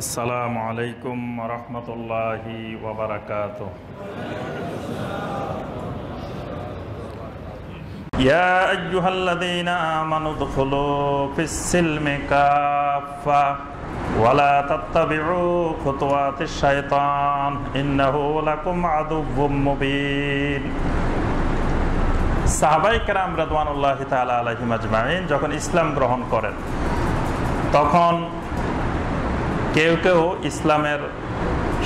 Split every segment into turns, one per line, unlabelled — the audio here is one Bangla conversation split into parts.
আসসালামু আলাইকুম রহমতুল্লাহি ওবরাকাত يا أيها الذين آمنوا ادخلوا في السلم كافة ولا تتبعوا خطوات الشيطان إنه لكم عدو مبين সাহাবাই কেরাম রাদওয়ানুল্লাহ তাআলা আলাইহিম আজমাইন যখন ইসলাম গ্রহণ করেন তখন কেউ কেউ ইসলামের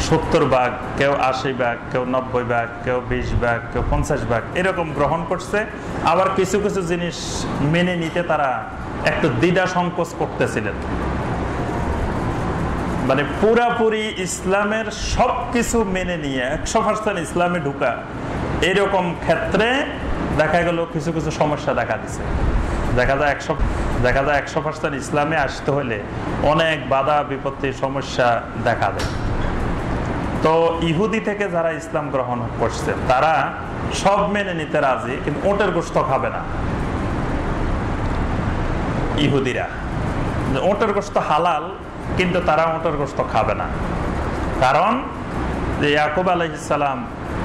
সত্তর ভাগ, কেউ আশি ভাগ, কেউ নব্বই ভাগ, কেউ বিশ ভাগ, কেউ পঞ্চাশ ভাগ এরকম গ্রহণ করছে। আবার কিছু কিছু জিনিস মেনে নিতে তারা একটু দ্বিধা সংকোচ করতেছিলেন। মানে পুরাপুরি ইসলামের সব কিছু মেনে নিয়ে একশো পার্সেন্ট ইসলামে ঢুকা, এরকম ক্ষেত্রে দেখা গেল কিছু কিছু সমস্যা দেখা দিছে। দেখা যায় একশো দেখা যায় একশো পার্সেন্ট ইসলামে আসতে হলে অনেক বাধা বিপত্তির সমস্যা দেখা দেয়। তো ইহুদি থেকে যারা ইসলাম গ্রহণ করছে, তারা সব মেনে নিতে রাজি, কিন্তু ওটের গোস্ত খাবে না। ইহুদিরা। ওটের গোস্ত হালাল, কিন্তু তারা ওটের গোস্ত খাবে না। কারণ যে ইয়াকুব আলহিসাল্লাম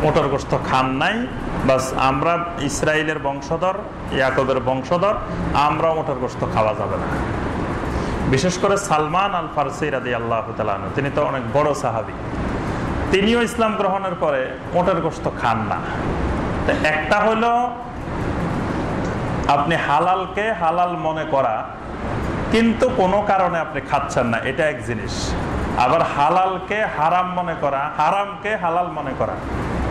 ওটের গোস্ত খান নাই। বাস আমরা ইসরায়েলের বংশধর, ইয়াকুবের বংশধর আমরা ওটের গোস্ত খাওয়া যাবে না। বিশেষ করে সালমান আল ফারসি রাদি আল্লাহ তালান তিনি তো অনেক বড় সাহাবি। তিনিও ইসলাম গ্রহণের পরে ওটের গোস্ত খান না। একটা হলো আপনি হালালকে হালাল মনে করা, কিন্তু কোনো কারণে আপনি খাচ্ছেন না, এটা এক জিনিস। আবার হালালকে হারাম মনে করা, হারামকে হালাল মনে করা,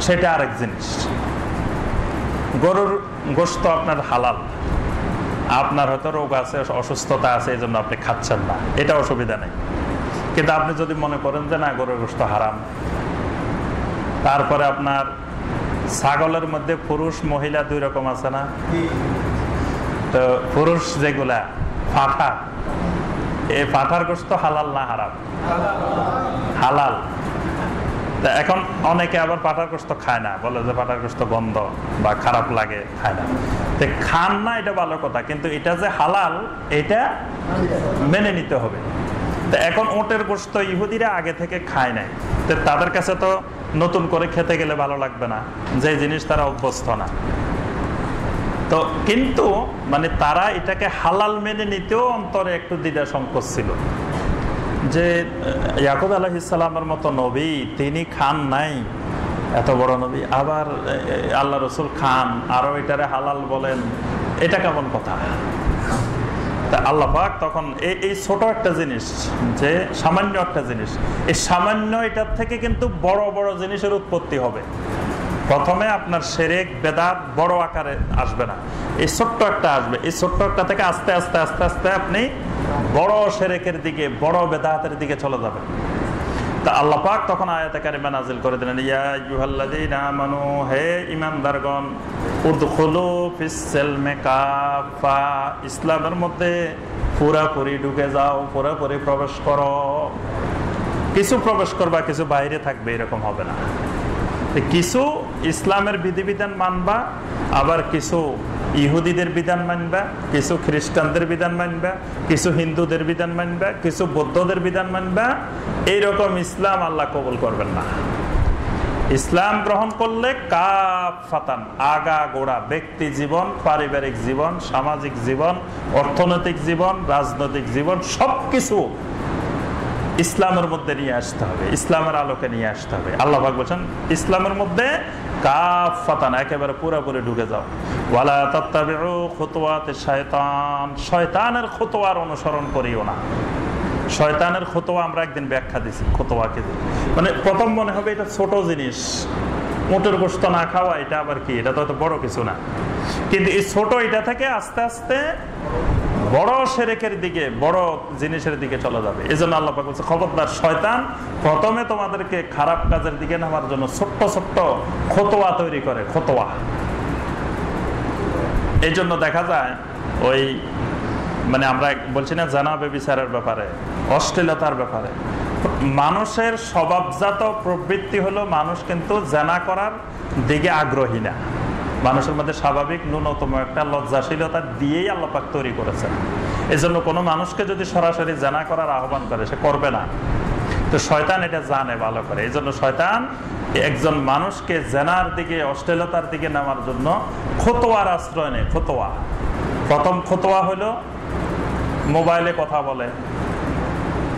সেটা আরেক জিনিস। গরুর গোস্ত আপনার হালাল। আপনার হয়তো রোগ আছে, অসুস্থতা আছে, এই জন্য আপনি খাচ্ছেন না। এটা অসুবিধা নেই। কিন্তু আপনি যদি মনে করেন যে, না, গরুর গোস্ত হারাম। তারপরে আপনার ছাগলের মধ্যে পুরুষ, মহিলা দুই রকম আছে না? তো পুরুষ যেগুলা পাঠা এই পাঠার গোস্ত হালাল না হারাম? হালাল। এখন অনেকে আবার পাঠার গোস্ত খায় না, বলে যে পাঠার গোস্ত গন্ধ বা খারাপ লাগে, খায় না। তো খান না, এটা ভালো কথা, কিন্তু এটা যে হালাল, এটা মেনে নিতে হবে। তো এখন ওটের গোস্ত ইহুদিরা আগে থেকে খায় নাই। তো তাদের কাছে তো নতুন করে খেতে গেলে ভালো লাগবে না, যে জিনিস তারা অভ্যস্ত না। তো কিন্তু মানে তারা এটাকে হালাল মেনে নিতেও অন্তরে একটু দ্বিধা সংকোচ ছিল। যে ইয়াকুব আলহিসাল্লামের মতো নবী তিনি খান নাই, এত বড় নবী, আবার আল্লাহ রসুল খান আরও এটারে হালাল বলেন, এটা কেমন কথা? তা আল্লাহ তখন এই এই ছোট একটা জিনিস, যে সামান্য একটা জিনিস, এই সামান্য এটার থেকে কিন্তু বড় বড় জিনিসের উৎপত্তি হবে। প্রথমে আপনার সেরেক, বেদাত বড় আকারে আসবে না। এই ছোট্ট একটা আসবে। এই ছোট্ট একটা থেকে আস্তে আস্তে আস্তে আস্তে আপনি বড় সেরেকের দিকে, বড় বেদাতের দিকে চলে যাবেন। তা আল্লাহ তখন আয়াতে কারিমা নাজিল করে দিলেন, ইয়া ইউহাল্লাযীনা আমানু, হে ঈমানদারগণ, উদখুলু ফিস সিলমি কাফা ইসলামের মধ্যে পুরাপুরি ঢুকে যাও, পুরাপুরি প্রবেশ করো। কিছু প্রবেশ করবা, কিছু বাইরে থাকবে, এরকম হবে না। কিছু ইসলামের বিধিবিধান মানবা, আবার কিছু ইহুদিদের বিধান মানবা, কিছু খ্রিস্টানদের বিধান মানবা, কিছু হিন্দুদের বিধান মানবা, কিছু বৌদ্ধদের বিধান মানবা। এইরকম ইসলাম আল্লাহ কবুল করবেন না। ইসলাম গ্রহণ করলে কাফাতান আগা গোড়া, ব্যক্তি জীবন, পারিবারিক জীবন, সামাজিক জীবন, অর্থনৈতিক জীবন, রাজনৈতিক জীবন, সবকিছু ইসলামের মধ্যে নিয়ে আসতে হবে, ইসলামের আলোকে নিয়ে আসতে হবে। আল্লাহ বলছেন, ইসলামের মধ্যে কাফাতান একেবারে পুরোপুরি ঢুকে শয়তান, শয়তানের অনুসরণ করিও না। শয়তানের আমরা একদিন ব্যাখ্যা দিছি মানে প্রথম মনে হবে এটা ছোট জিনিস, মোটর গোস্ত না খাওয়া, এটা আবার কি? এটা তো বড় কিছু না। কিন্তু এই ছোট এটা থেকে আস্তে আস্তে বড় সেরেকের দিকে, বড় জিনিসের দিকে চলে যাবে। এই জন্য আল্লাহ বলছে খবরদার শয়তান, প্রথমে তোমাদেরকে খারাপ কাজের দিকে নেওয়ার জন্য ছোট্ট ছোট্ট খোতোয়া তৈরি করে, খোতোয়া। এই জন্য দেখা যায়, ওই মানে আমরা বলছি না জানাবে বিচারের ব্যাপারে, অশ্লীলতার ব্যাপারে। মানুষের স্বভাবজাত প্রবৃত্তি হলো মানুষ কিন্তু জানা করার দিকে আগ্রহী না। মানুষের মধ্যে স্বাভাবিক ন্যূনতম একটা লজ্জাশীলতা দিয়েই আল্লাপাক তৈরি করেছেন। এই জন্য কোনো মানুষকে যদি সরাসরি জানা করার আহ্বান করে সে করবে না। তো শয়তান এটা জানে ভালো করে। এই জন্য শয়তান একজন মানুষকে জেনার দিকে অশ্লীলতার দিকে নেওয়ার জন্য খোতোয়ার আশ্রয় নেয় খোতোয়া প্রথম খোতোয়া হলো মোবাইলে কথা বলে।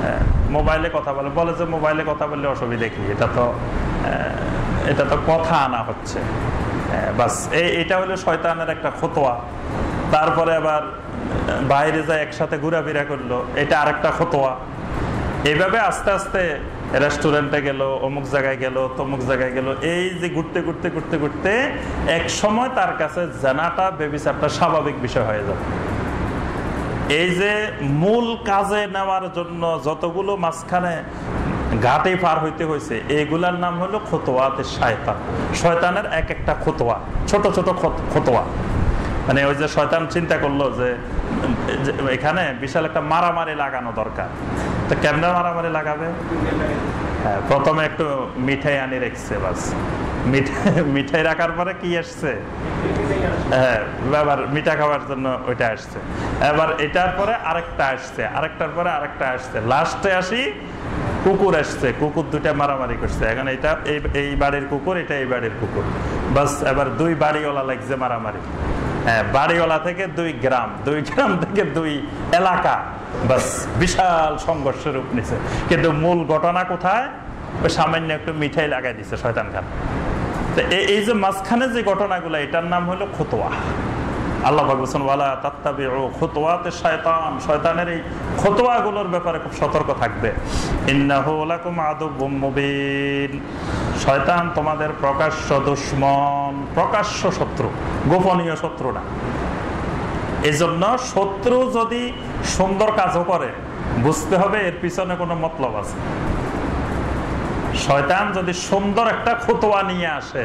হ্যাঁ, মোবাইলে কথা বলে। বলে যে মোবাইলে কথা বললে অসুবিধে কি? এটা তো আহ, এটা তো কথা আনা হচ্ছে। হ্যাঁ, বাস এই এটা হলো শয়তানের একটা খতোয়া তারপরে আবার, বাইরে যায় একসাথে ঘোরাফেরা করল, এটা আরেকটা খতোয়া এইভাবে আস্তে আস্তে রেস্টুরেন্টে গেল, অমুক জায়গায় গেল, তমুক জায়গায় গেল, এই যে ঘুরতে ঘুরতে ঘুরতে ঘুরতে এক সময় তার কাছে জানাটা বেবিচারটা স্বাভাবিক বিষয় হয়ে যাবে এই যে মূল কাজে নেওয়ার জন্য যতগুলো মাঝখানে ঘাটে পার হইতে হয়েছে এগুলার নাম হলো খতোয়াতে শয়তান। শয়তানের এক একটা খতোয়া ছোট ছোট খত- খতোয়া মানে ওই যে শয়তান চিন্তা করল যে এখানে বিশাল একটা মারামারি লাগানো দরকার। তো কেমনে মারামারি লাগাবে? হ্যাঁ প্রথমে একটু মিঠাই আনি রেখছে, বাস। মিঠাই মিঠাই রাখার পরে কি আসছে? হ্যাঁ এবার মিঠা খাওয়ার জন্য ওইটা আসছে। এবার এটার পরে আরেকটা আসছে, আরেকটার পরে আরেকটা আসছে। লাস্টে আসি কুকুর আসছে, কুকুর দুইটা মারামারি করছে। এখন এটা এই বাড়ির কুকুর, এটা এই বাড়ির কুকুর। বাস, এবার দুই বাড়িওয়ালা লাগছে মারামারি। হ্যাঁ বাড়িওয়ালা থেকে দুই গ্রাম দুই গ্রাম থেকে দুই এলাকা। বাস, বিশাল সংঘর্ষের রূপ নিছে। কিন্তু মূল ঘটনা কোথায়? ওই সামান্য একটু মিঠাই লাগাই দিছে শয়তান খান। তো এই যে মাঝখানে যে ঘটনাগুলো, এটার নাম হলো খতোয়া। আল্লাহ বলছেন শয়তান শয়তানের এই ব্যাপারে খুব সতর্ক থাকবে। শয়তান তোমাদের প্রকাশ্য দুশ্মন, প্রকাশ্য শত্রু, গোপনীয় শত্রু না। জন্য শত্রু যদি সুন্দর কাজও করে, বুঝতে হবে এর পিছনে কোনো মতলব আছে। শয়তান যদি সুন্দর একটা খুতোয়া নিয়ে আসে,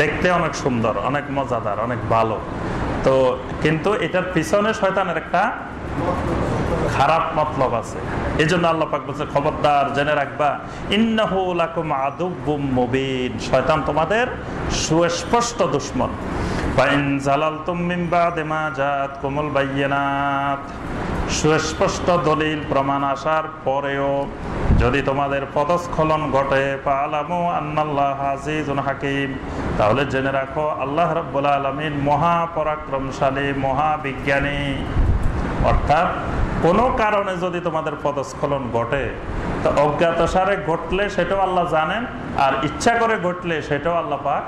দেখতে অনেক সুন্দর, অনেক মজাদার, অনেক ভালো। তো কিন্তু এটার পিছনে শয়তানের একটা খারাপ মতলব আছে। এই জন্য আল্লাহ পাক বলছে, খবরদার জেনে রাখবা, ইন্নাহু লাকুম আদুব্বুম মুবিন। শয়তান তোমাদের সুস্পষ্ট দুশ্মন। ফাইন জালালতুম মিন বাদি মা কোমল বায়্যিনাত সুস্পষ্ট দলিল প্রমাণ আসার পরেও যদি তোমাদের পদস্খলন ঘটে আজিজুন হাকিম, তাহলে জেনে রাখো, আল্লাহ রাব্বুল আলামিন মহাপরাক্রমশালী মহাবিজ্ঞানী অর্থাৎ কোনো কারণে যদি তোমাদের পদস্খলন ঘটে, তো অজ্ঞাতসারে ঘটলে সেটাও আল্লাহ জানেন, আর ইচ্ছা করে ঘটলে সেটাও আল্লাহ পাক